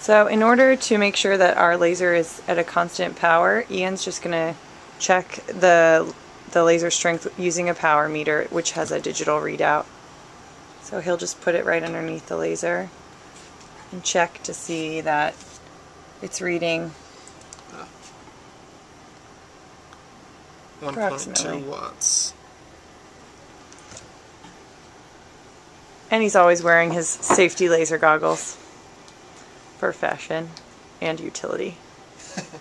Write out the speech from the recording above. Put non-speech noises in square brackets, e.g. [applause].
So in order to make sure that our laser is at a constant power, Ian's just going to check the, the laser strength using a power meter, which has a digital readout. So he'll just put it right underneath the laser and check to see that it's reading 1.2 Approximately. watts. And he's always wearing his safety laser goggles for fashion and utility. [laughs]